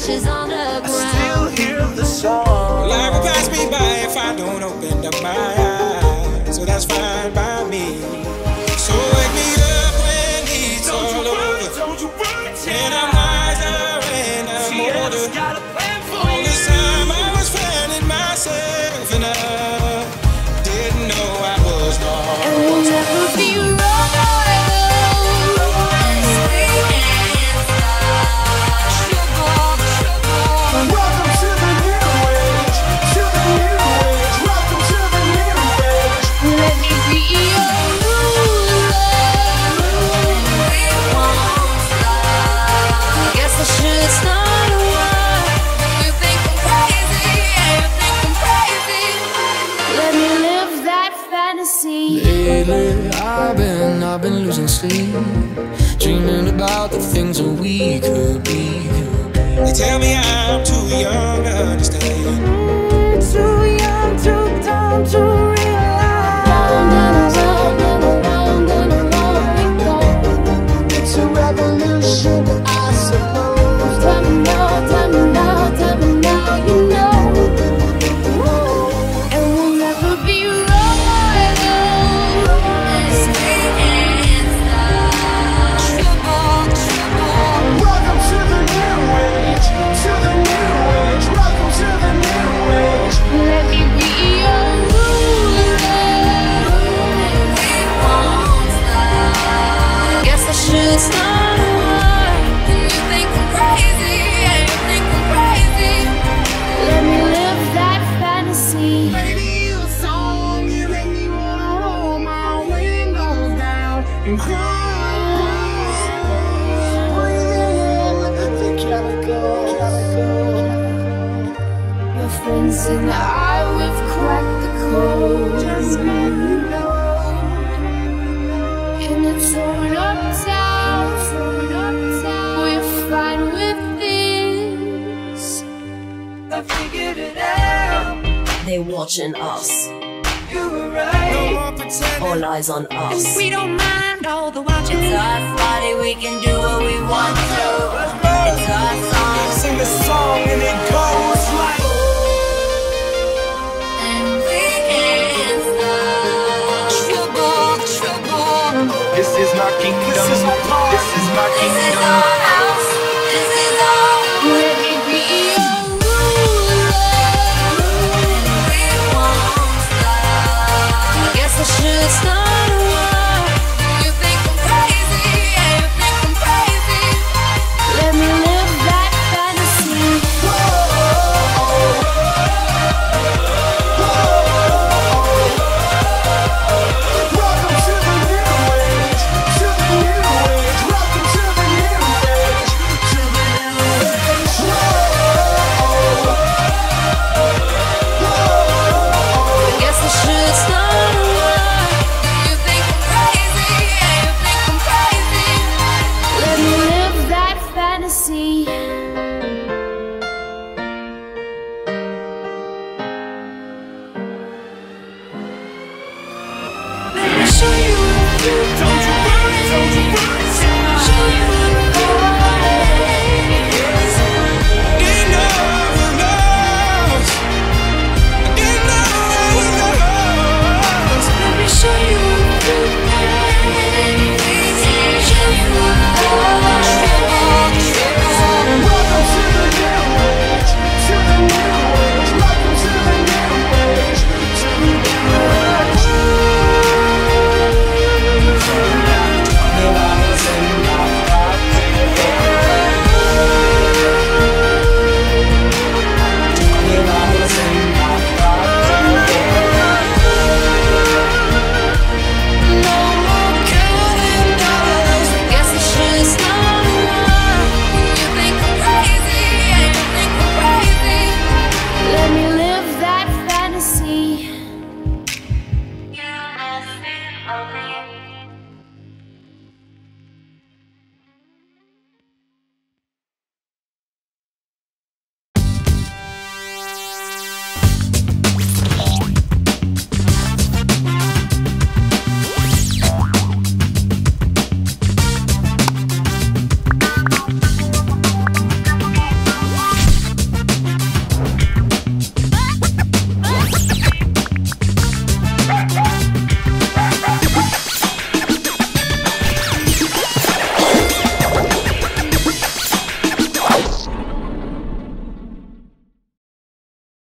ashes on the ground. I still hear the song. Life will pass me by if I don't open up my eyes. So that's fine. I've been losing sleep, dreaming about the things that we could be. They tell me I'm too young to understand. Too young, too dumb to. friends and I, we've cracked the code. In it's torn-up town, We're fine with this. I figured it out. They're watching us. You were right. No all eyes on us. And we don't mind all the watching. It's our Friday, we can do what we want to. It's our song. Sing the song and it goes. This is my kingdom. This is my kingdom. see.